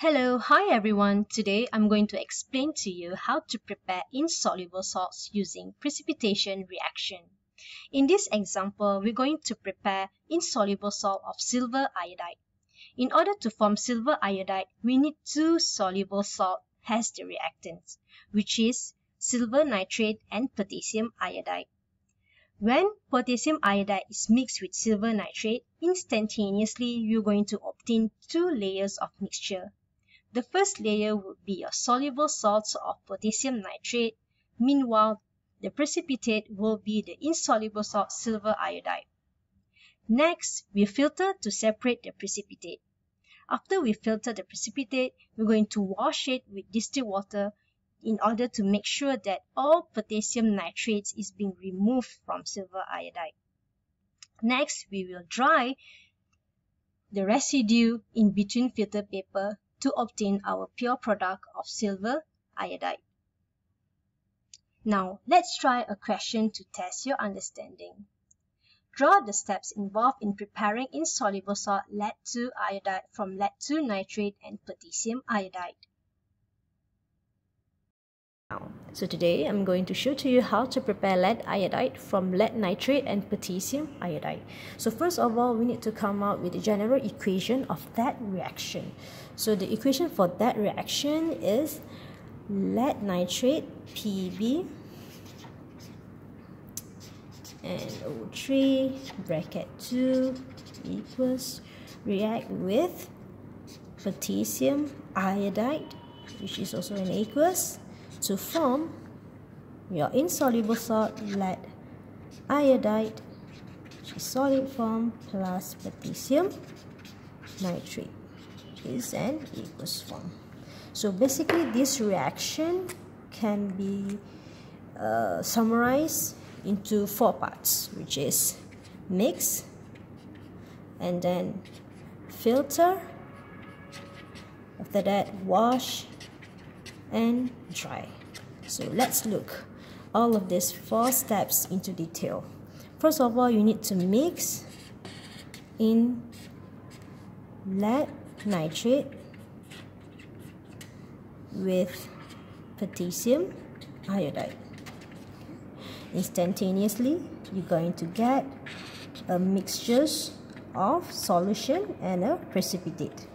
Hello, hi everyone. Today I'm going to explain to you how to prepare insoluble salts using precipitation reaction. In this example, we're going to prepare insoluble salt of silver iodide. In order to form silver iodide, we need two soluble salt as the reactants, which is silver nitrate and potassium iodide. When potassium iodide is mixed with silver nitrate, instantaneously you're going to obtain two layers of mixture. The first layer would be your soluble salts of potassium nitrate. Meanwhile, the precipitate will be the insoluble salt silver iodide. Next, we filter to separate the precipitate. After we filter the precipitate, we're going to wash it with distilled water in order to make sure that all potassium nitrates is being removed from silver iodide. Next, we will dry the residue in between filter paper to obtain our pure product of silver iodide. Now, let's try a question to test your understanding. Draw the steps involved in preparing insoluble salt lead-2 iodide from lead-2 nitrate and potassium iodide. So today I'm going to show to you how to prepare lead iodide from lead nitrate and potassium iodide. So first of all, we need to come out with the general equation of that reaction. So the equation for that reaction is lead nitrate Pb and O3 bracket 2 equals react with potassium iodide which is also an aqueous to form your insoluble salt lead iodide solid form plus potassium nitrate. Is an aqueous form. So basically this reaction can be uh, summarized into four parts which is mix and then filter. After that wash and dry. So let's look all of these four steps into detail. First of all, you need to mix in lead nitrate with potassium iodide. Instantaneously, you're going to get a mixture of solution and a precipitate.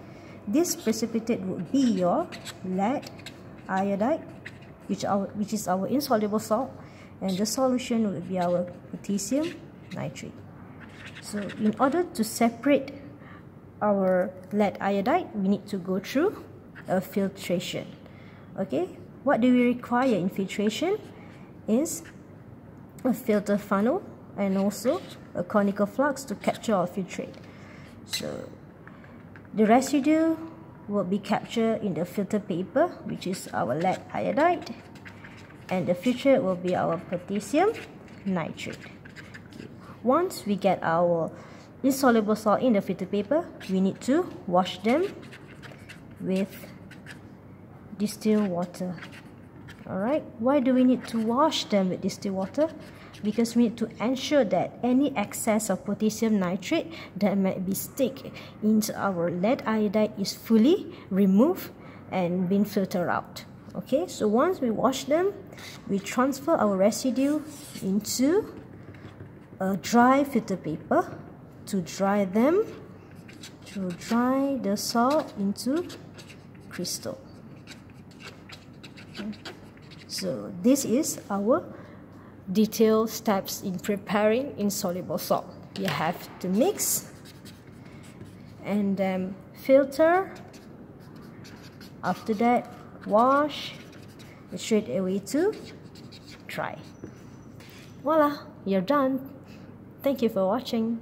This precipitate would be your lead iodide which our which is our insoluble salt and the solution will be our potassium nitrate. So in order to separate our lead iodide we need to go through a filtration. Okay? What do we require in filtration? Is a filter funnel and also a conical flask to capture our filtrate. So the residue will be captured in the filter paper which is our lead iodide. And the future will be our potassium nitrate. Once we get our insoluble salt in the filter paper we need to wash them with distilled water. Alright why do we need to wash them with distilled water because we need to ensure that any excess of potassium nitrate that might be stick into our lead iodide is fully removed and been filtered out okay? So once we wash them we transfer our residue into a dry filter paper to dry them to dry the salt into crystal. So this is our detailed steps in preparing insoluble salt. You have to mix and then filter. After that, wash straight away to dry. Voila, you're done. Thank you for watching.